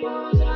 Thank